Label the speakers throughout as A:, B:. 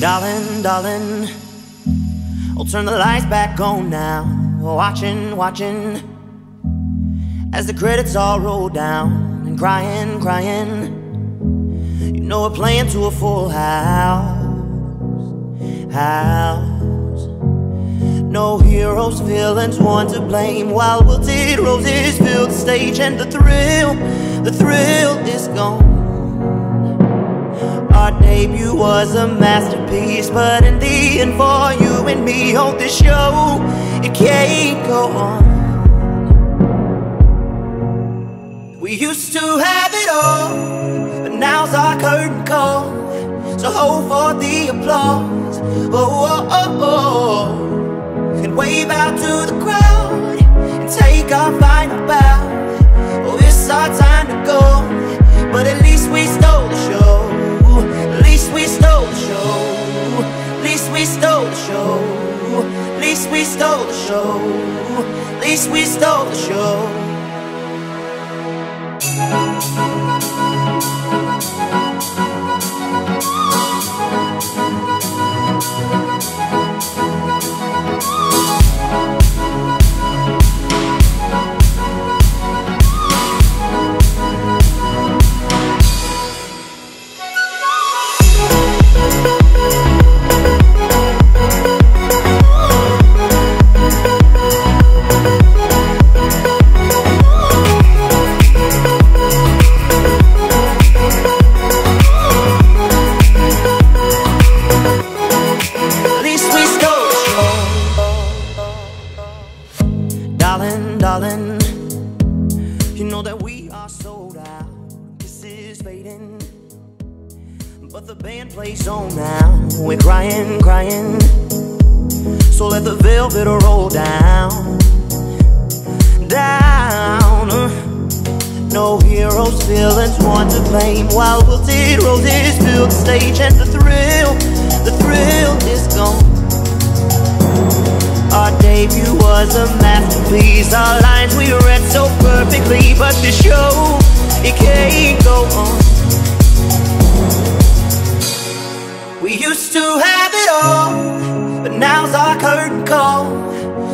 A: Darling, darling, I'll turn the lights back on now. Watching, watching, as the credits all roll down. And crying, crying, you know we're playing to a full house. House. No heroes, villains, one to blame. While wilted roses fill the stage, and the thrill, the thrill is gone. Our debut was a masterpiece, but in the end, for you and me, hold this show, it can't go on. We used to have it all, but now's our curtain call. So hold for the applause, oh, oh, oh, oh. and wave out to the crowd and take our final bow. Oh, it's our time to go, but at least we stole we stole the show. Darling, darling, you know that we are sold out. This is fading, but the band plays on now. We're crying, crying. So let the velvet roll down, down. No heroes, villains, one to blame. While wilted roses fill the stage, and the thrill, the thrill is gone. Our debut was a masterpiece. Our lines we read so perfectly, but the show it can't go on. We used to have it all, but now's our curtain call.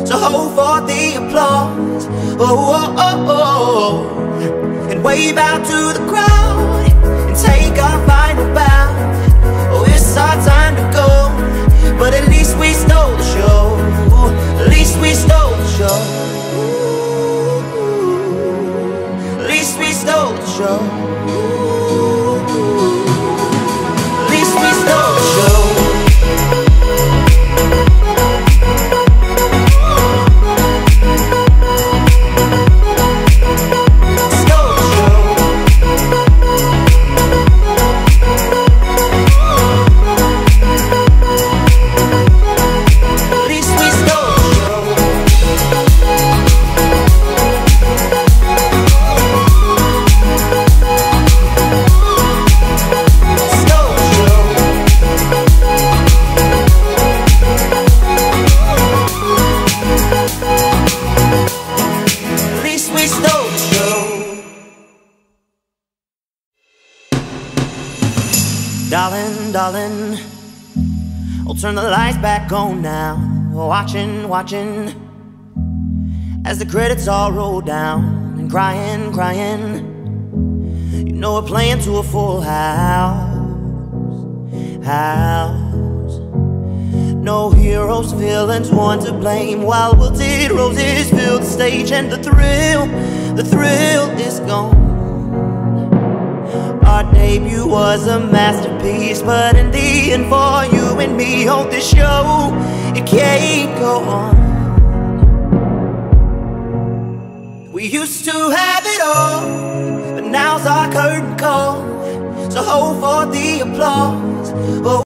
A: So hold for the applause, oh, oh oh oh oh, and wave out to the crowd and take our final bow. Oh, it's our time to go, but at least we stole the show. Darling, darling, I'll turn the lights back on now. Watching, watching, as the credits all roll down. And crying, crying, you know we're playing to a full house. House. No heroes, villains, one to blame. While wilted roses fill the stage, and the thrill, the thrill is gone. Debut was a masterpiece, but in the end, for you and me, hold this show, it can't go on. We used to have it all, but now's our curtain call. So hold for the applause. Oh,